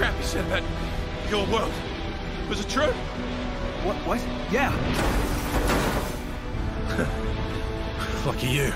crap he said that your world. Was it true? What? What? Yeah. Lucky you.